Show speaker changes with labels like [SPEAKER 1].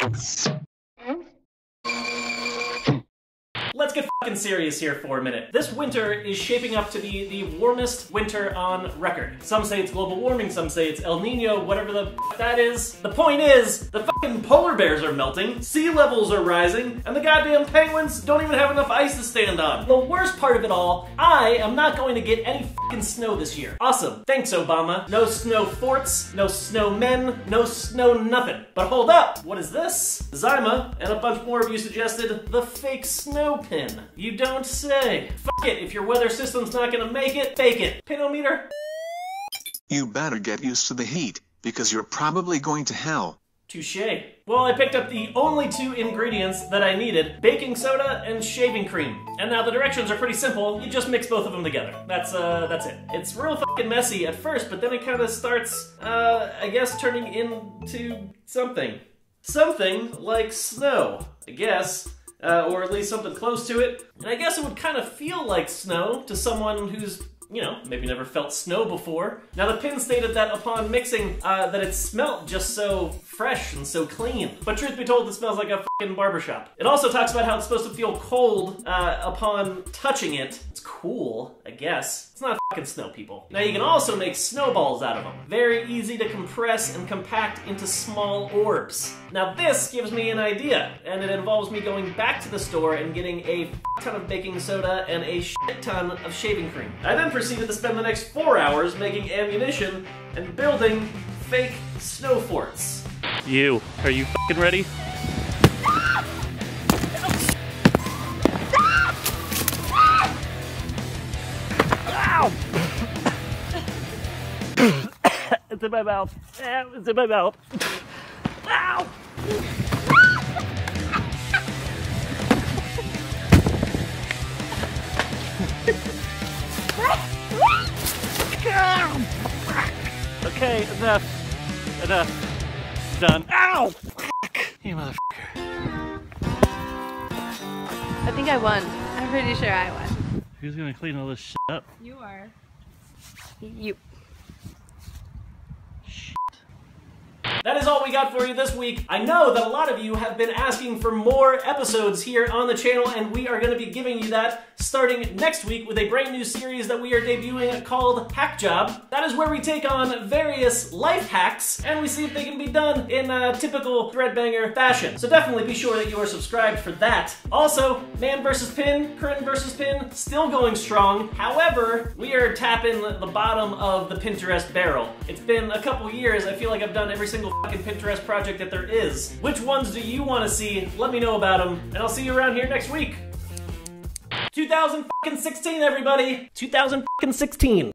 [SPEAKER 1] Get fucking serious here for a minute. This winter is shaping up to be the warmest winter on record. Some say it's global warming, some say it's El Nino, whatever the f that is. The point is, the fucking polar bears are melting, sea levels are rising, and the goddamn penguins don't even have enough ice to stand on. The worst part of it all, I am not going to get any fucking snow this year. Awesome. Thanks, Obama. No snow forts, no snow men, no snow nothing. But hold up, what is this? Zyma and a bunch more of you suggested the fake snow pin. You don't say. Fuck it, if your weather system's not gonna make it, fake it. Pinometer?
[SPEAKER 2] You better get used to the heat, because you're probably going to hell.
[SPEAKER 1] Touche. Well, I picked up the only two ingredients that I needed, baking soda and shaving cream. And now the directions are pretty simple, you just mix both of them together. That's, uh, that's it. It's real fucking messy at first, but then it kind of starts, uh, I guess turning into something. Something like snow, I guess. Uh, or at least something close to it. And I guess it would kind of feel like snow to someone who's you know, maybe never felt snow before. Now the pin stated that upon mixing, uh, that it smelt just so fresh and so clean. But truth be told, it smells like a fucking barbershop. It also talks about how it's supposed to feel cold uh, upon touching it. It's cool, guess. It's not fucking snow, people. Now you can also make snowballs out of them. Very easy to compress and compact into small orbs. Now this gives me an idea, and it involves me going back to the store and getting a ton of baking soda and a shit ton of shaving cream. I then proceeded to spend the next four hours making ammunition and building fake snow forts.
[SPEAKER 3] You, are you fucking ready? Ow! it's in my mouth. Ow, It's in my mouth. Ow! okay, enough. Enough. Done. Ow! You motherfucker.
[SPEAKER 4] I think I won. I'm pretty sure I won.
[SPEAKER 3] Who's gonna clean all this shit up?
[SPEAKER 4] You are. You.
[SPEAKER 1] That is all we got for you this week. I know that a lot of you have been asking for more episodes here on the channel, and we are going to be giving you that starting next week with a brand new series that we are debuting called Hack Job. That is where we take on various life hacks and we see if they can be done in a typical Threadbanger fashion. So definitely be sure that you are subscribed for that. Also, Man vs. Pin, Corinne vs. Pin, still going strong. However, we are tapping the bottom of the Pinterest barrel. It's been a couple years. I feel like I've done every single fucking Pinterest project that there is. Which ones do you want to see? Let me know about them, and I'll see you around here next week. 2016, everybody! 2016.